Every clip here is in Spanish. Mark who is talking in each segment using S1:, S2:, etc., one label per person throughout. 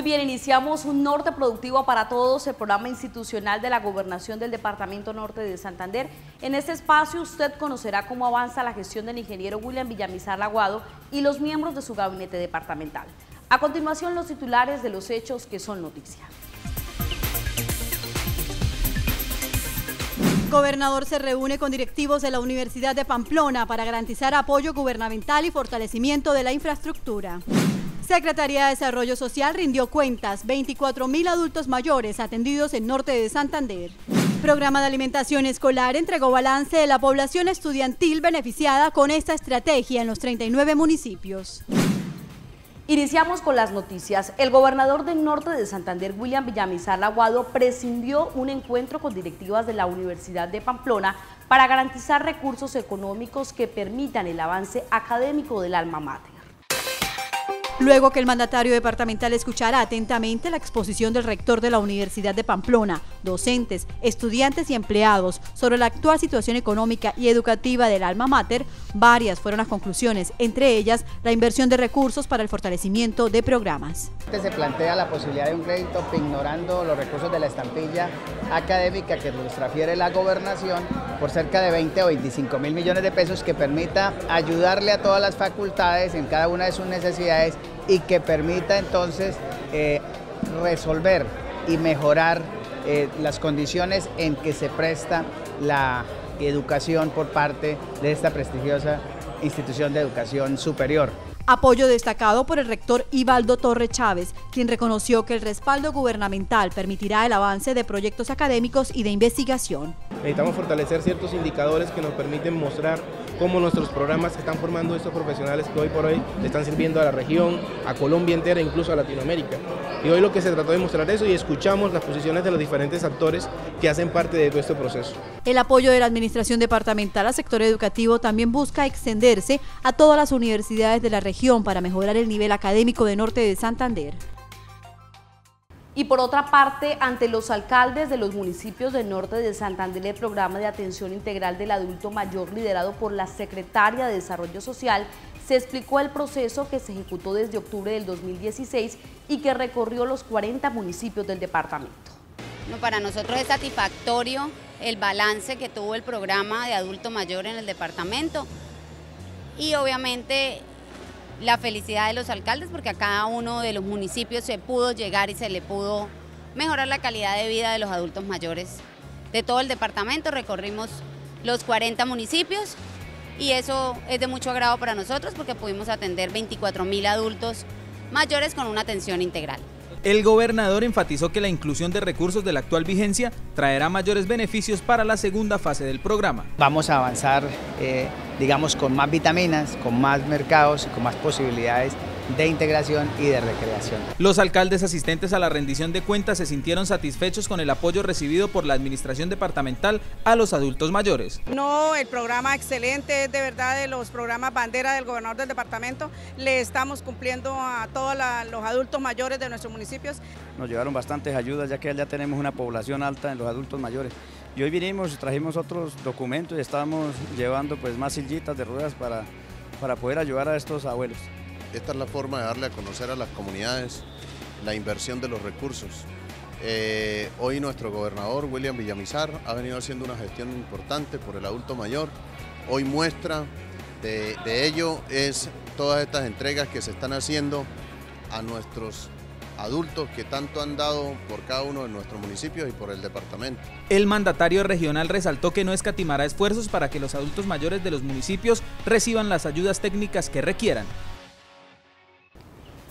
S1: Muy bien, iniciamos un norte productivo para todos, el programa institucional de la Gobernación del Departamento Norte de Santander. En este espacio usted conocerá cómo avanza la gestión del ingeniero William Villamizar Laguado y los miembros de su gabinete departamental. A continuación, los titulares de los hechos que son noticia.
S2: Gobernador se reúne con directivos de la Universidad de Pamplona para garantizar apoyo gubernamental y fortalecimiento de la infraestructura. Secretaría de Desarrollo Social rindió cuentas, 24 mil adultos mayores atendidos en norte de Santander. Programa de alimentación escolar entregó balance de la población estudiantil beneficiada con esta estrategia en los 39 municipios.
S1: Iniciamos con las noticias. El gobernador del norte de Santander, William Villamizar Laguado, prescindió un encuentro con directivas de la Universidad de Pamplona para garantizar recursos económicos que permitan el avance académico del alma mater.
S2: Luego que el mandatario departamental escuchara atentamente la exposición del rector de la Universidad de Pamplona, docentes, estudiantes y empleados sobre la actual situación económica y educativa del alma mater, varias fueron las conclusiones, entre ellas la inversión de recursos para el fortalecimiento de programas.
S3: Se plantea la posibilidad de un crédito ignorando los recursos de la estampilla académica que nos transfiere la gobernación por cerca de 20 o 25 mil millones de pesos que permita ayudarle a todas las facultades en cada una de sus necesidades y que permita entonces eh, resolver y mejorar eh, las condiciones en que se presta la educación por parte de esta prestigiosa institución de educación superior.
S2: Apoyo destacado por el rector Ibaldo Torre Chávez, quien reconoció que el respaldo gubernamental permitirá el avance de proyectos académicos y de investigación.
S4: Necesitamos fortalecer ciertos indicadores que nos permiten mostrar cómo nuestros programas están formando estos profesionales que hoy por hoy están sirviendo a la región, a Colombia entera, incluso a Latinoamérica. Y hoy lo que se trató de mostrar eso y escuchamos las posiciones de los diferentes actores que hacen parte de todo este proceso.
S2: El apoyo de la Administración Departamental al sector educativo también busca extenderse a todas las universidades de la región para mejorar el nivel académico de Norte de Santander.
S1: Y por otra parte, ante los alcaldes de los municipios del norte de Santander, el programa de atención integral del adulto mayor liderado por la Secretaria de Desarrollo Social se explicó el proceso que se ejecutó desde octubre del 2016 y que recorrió los 40 municipios del departamento.
S5: para nosotros es satisfactorio el balance que tuvo el programa de adulto mayor en el departamento y obviamente la felicidad de los alcaldes porque a cada uno de los municipios se pudo llegar y se le pudo mejorar la calidad de vida de los adultos mayores. De todo el departamento recorrimos los 40 municipios y eso es de mucho agrado para nosotros porque pudimos atender 24 mil adultos mayores con una atención integral.
S6: El gobernador enfatizó que la inclusión de recursos de la actual vigencia traerá mayores beneficios para la segunda fase del programa.
S3: Vamos a avanzar, eh, digamos, con más vitaminas, con más mercados y con más posibilidades de integración y de recreación.
S6: Los alcaldes asistentes a la rendición de cuentas se sintieron satisfechos con el apoyo recibido por la administración departamental a los adultos mayores.
S7: No, el programa excelente, es de verdad de los programas bandera del gobernador del departamento. Le estamos cumpliendo a todos los adultos mayores de nuestros municipios.
S8: Nos llevaron bastantes ayudas ya que ya tenemos una población alta en los adultos mayores. Y hoy vinimos, trajimos otros documentos y estamos llevando pues más sillitas de ruedas para, para poder ayudar a estos abuelos.
S9: Esta es la forma de darle a conocer a las comunidades la inversión de los recursos. Eh, hoy nuestro gobernador William Villamizar ha venido haciendo una gestión importante por el adulto mayor. Hoy muestra de, de ello es todas estas entregas que se están haciendo a nuestros adultos que tanto han dado por cada uno de nuestros municipios y por el departamento.
S6: El mandatario regional resaltó que no escatimará esfuerzos para que los adultos mayores de los municipios reciban las ayudas técnicas que requieran.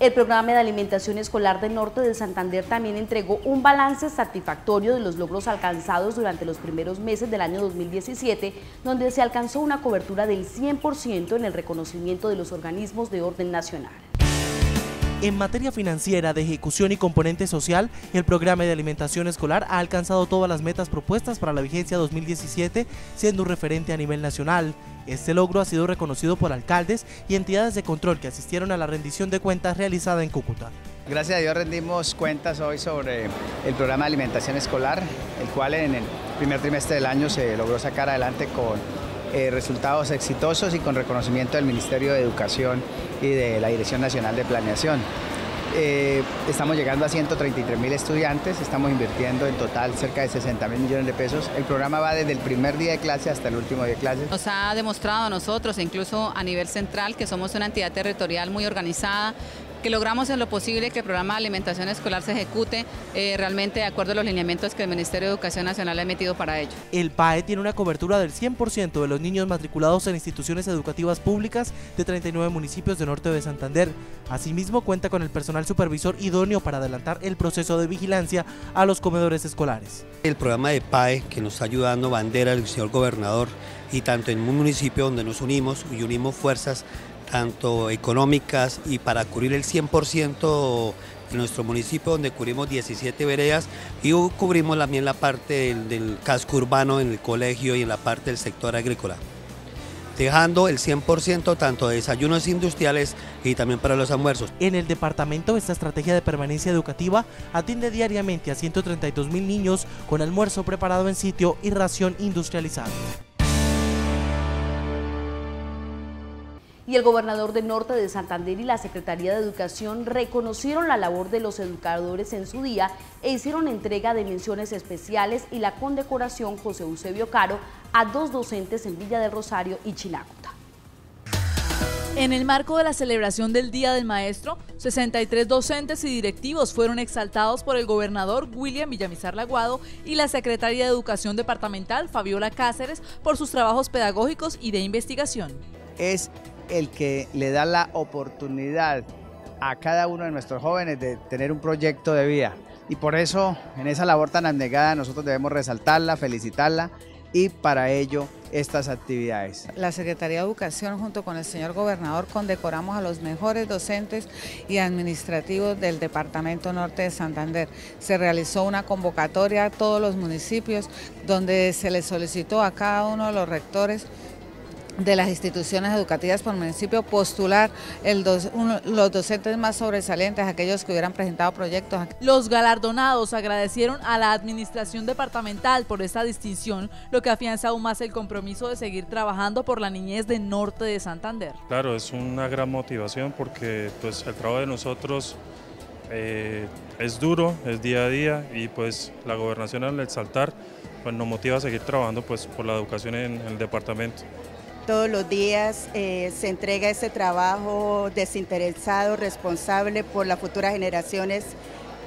S1: El programa de alimentación escolar del norte de Santander también entregó un balance satisfactorio de los logros alcanzados durante los primeros meses del año 2017, donde se alcanzó una cobertura del 100% en el reconocimiento de los organismos de orden nacional.
S10: En materia financiera de ejecución y componente social, el programa de alimentación escolar ha alcanzado todas las metas propuestas para la vigencia 2017, siendo un referente a nivel nacional. Este logro ha sido reconocido por alcaldes y entidades de control que asistieron a la rendición de cuentas realizada en Cúcuta.
S3: Gracias a Dios rendimos cuentas hoy sobre el programa de alimentación escolar, el cual en el primer trimestre del año se logró sacar adelante con eh, resultados exitosos y con reconocimiento del Ministerio de Educación y de la Dirección Nacional de Planeación. eh, estamos llegando a 133 mil estudiantes, estamos invirtiendo en total cerca de 60 mil millones de pesos. El programa va desde el primer día de clase hasta el último día de clase.
S11: Nos ha demostrado a nosotros, e incluso a nivel central, que somos una entidad territorial muy organizada, que logramos en lo posible que el programa de alimentación escolar se ejecute eh, realmente de acuerdo a los lineamientos que el Ministerio de Educación Nacional ha emitido para ello.
S10: El PAE tiene una cobertura del 100% de los niños matriculados en instituciones educativas públicas de 39 municipios de norte de Santander. Asimismo, cuenta con el personal supervisor idóneo para adelantar el proceso de vigilancia a los comedores escolares.
S12: El programa de PAE que nos está ayudando, bandera del señor gobernador, y tanto en un municipio donde nos unimos y unimos fuerzas tanto económicas y para cubrir el 100% de nuestro municipio donde cubrimos 17 veredas y cubrimos también la parte del, casco urbano en el colegio y en la parte del sector agrícola dejando el 100% tanto de desayunos industriales y también para los almuerzos.
S10: En el departamento, esta estrategia de permanencia educativa atiende diariamente a 132 mil niños con almuerzo preparado en sitio y ración industrializada.
S1: Y el gobernador de Norte de Santander y la Secretaría de Educación reconocieron la labor de los educadores en su día e hicieron entrega de menciones especiales y la condecoración José Eusebio Caro a dos docentes en Villa del Rosario y Chinacota.
S2: En el marco de la celebración del Día del Maestro, 63 docentes y directivos fueron exaltados por el gobernador William Villamizar Laguado y la secretaria de Educación Departamental Fabiola Cáceres por sus trabajos pedagógicos y de investigación.
S3: Es el que le da la oportunidad a cada uno de nuestros jóvenes de tener un proyecto de vida. Y por eso, en esa labor tan abnegada, nosotros debemos resaltarla, felicitarla y para ello estas actividades.
S13: La Secretaría de Educación junto con el señor gobernador condecoramos a los mejores docentes y administrativos del Departamento Norte de Santander. Se realizó una convocatoria a todos los municipios donde se les solicitó a cada uno de los rectores de las instituciones educativas por municipio postular los docentes más sobresalientes, aquellos que hubieran presentado proyectos.
S2: Los galardonados agradecieron a la administración departamental por esta distinción, lo que afianza aún más el compromiso de seguir trabajando por la niñez de norte de Santander.
S9: Claro, es una gran motivación porque pues el trabajo de nosotros eh, es duro, es día a día y pues la gobernación al exaltar pues nos motiva a seguir trabajando pues por la educación en el departamento.
S14: Todos los días eh, se entrega ese trabajo desinteresado, responsable por las futuras generaciones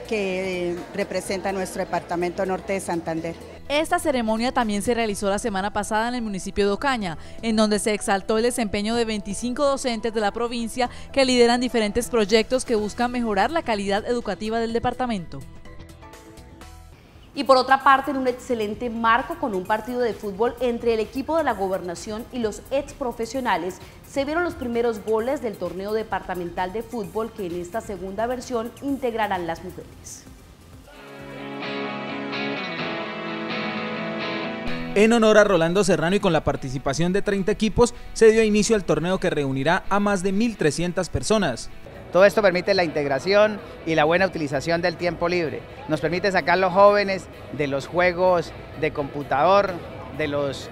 S14: que representa nuestro departamento norte de Santander.
S2: Esta ceremonia también se realizó la semana pasada en el municipio de Ocaña, en donde se exaltó el desempeño de 25 docentes de la provincia que lideran diferentes proyectos que buscan mejorar la calidad educativa del departamento.
S1: Y por otra parte, en un excelente marco con un partido de fútbol entre el equipo de la gobernación y los ex profesionales, se vieron los primeros goles del torneo departamental de fútbol que en esta segunda versión integrarán las mujeres.
S6: En honor a Rolando Serrano y con la participación de 30 equipos, se dio inicio al torneo que reunirá a más de 1.300 personas.
S3: Todo esto permite la integración y la buena utilización del tiempo libre. Nos permite sacar los jóvenes de los juegos de computador, de los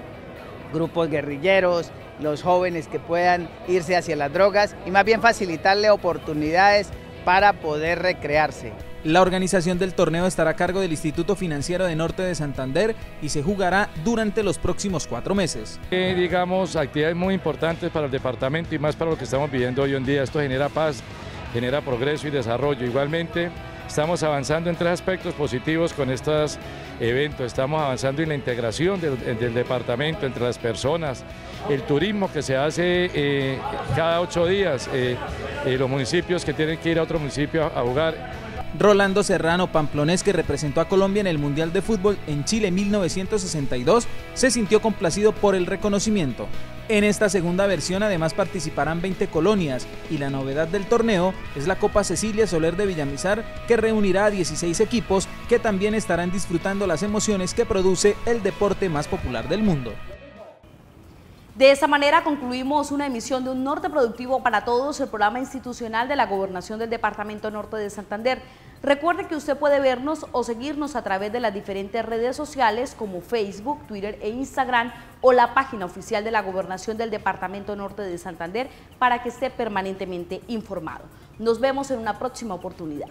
S3: grupos guerrilleros, los jóvenes que puedan irse hacia las drogas y más bien facilitarle oportunidades para poder recrearse.
S6: La organización del torneo estará a cargo del Instituto Financiero de Norte de Santander y se jugará durante los próximos cuatro meses.
S15: Eh, digamos, actividades muy importantes para el departamento y más para lo que estamos viviendo hoy en día. Esto genera paz, genera progreso y desarrollo. Igualmente, estamos avanzando en tres aspectos positivos con estos eventos. Estamos avanzando en la integración del, departamento entre las personas, el turismo que se hace eh, cada ocho días, eh, los municipios que tienen que ir a otro municipio a jugar
S6: Rolando Serrano, pamplonés que representó a Colombia en el Mundial de Fútbol en Chile 1962, se sintió complacido por el reconocimiento. En esta segunda versión además participarán 20 colonias y la novedad del torneo es la Copa Cecilia Soler de Villamizar que reunirá a 16 equipos que también estarán disfrutando las emociones que produce el deporte más popular del mundo.
S1: De esta manera concluimos una emisión de Un Norte Productivo para Todos, el programa institucional de la Gobernación del Departamento Norte de Santander. Recuerde que usted puede vernos o seguirnos a través de las diferentes redes sociales como Facebook, Twitter e Instagram o la página oficial de la Gobernación del Departamento Norte de Santander para que esté permanentemente informado. Nos vemos en una próxima oportunidad.